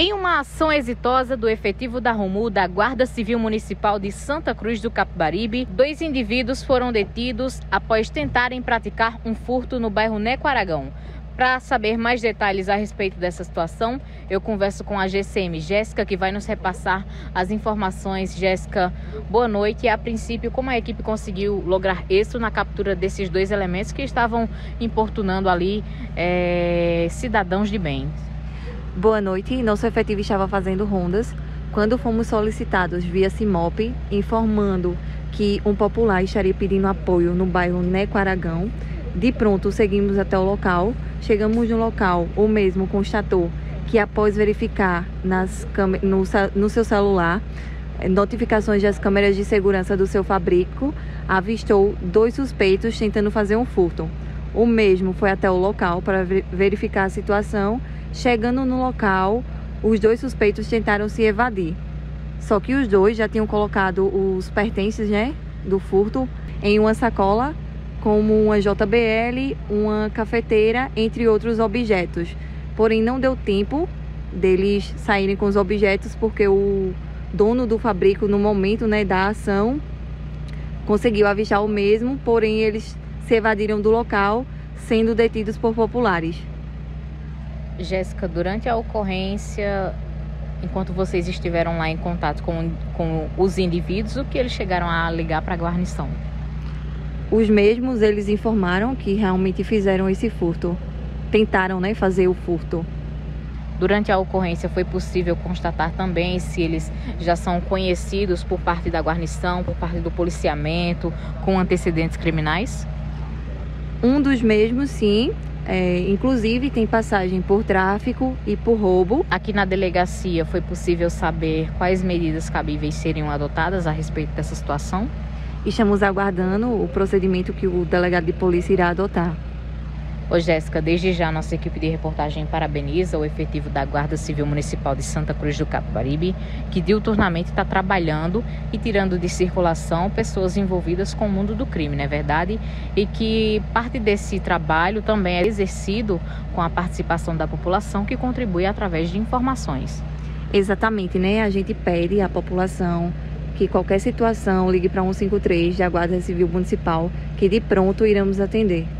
Em uma ação exitosa do efetivo da Romu da Guarda Civil Municipal de Santa Cruz do Capibaribe, dois indivíduos foram detidos após tentarem praticar um furto no bairro Nequaragão. Para saber mais detalhes a respeito dessa situação, eu converso com a GCM Jéssica, que vai nos repassar as informações. Jéssica, boa noite. A princípio, como a equipe conseguiu lograr êxito na captura desses dois elementos que estavam importunando ali é, cidadãos de bem? Boa noite. Nosso efetivo estava fazendo rondas quando fomos solicitados via CIMOP, informando que um popular estaria pedindo apoio no bairro Nequaragão. De pronto, seguimos até o local. Chegamos no local, o mesmo constatou que após verificar nas no, no seu celular notificações das câmeras de segurança do seu fabrico, avistou dois suspeitos tentando fazer um furto. O mesmo foi até o local para verificar a situação Chegando no local, os dois suspeitos tentaram se evadir. Só que os dois já tinham colocado os pertences, né, do furto em uma sacola, como uma JBL, uma cafeteira, entre outros objetos. Porém, não deu tempo deles saírem com os objetos porque o dono do fabrico, no momento né, da ação, conseguiu avistar o mesmo, porém eles se evadiram do local, sendo detidos por populares. Jéssica, durante a ocorrência, enquanto vocês estiveram lá em contato com, com os indivíduos, o que eles chegaram a ligar para a guarnição? Os mesmos, eles informaram que realmente fizeram esse furto. Tentaram, né, fazer o furto. Durante a ocorrência, foi possível constatar também se eles já são conhecidos por parte da guarnição, por parte do policiamento, com antecedentes criminais? Um dos mesmos, sim, é, inclusive tem passagem por tráfico e por roubo. Aqui na delegacia foi possível saber quais medidas cabíveis seriam adotadas a respeito dessa situação? Estamos aguardando o procedimento que o delegado de polícia irá adotar. Ô Jéssica, desde já nossa equipe de reportagem parabeniza o efetivo da Guarda Civil Municipal de Santa Cruz do Capibaribe, que diuturnamente está trabalhando e tirando de circulação pessoas envolvidas com o mundo do crime, não é verdade? E que parte desse trabalho também é exercido com a participação da população que contribui através de informações. Exatamente, né? A gente pede à população que qualquer situação ligue para 153 da Guarda Civil Municipal, que de pronto iremos atender.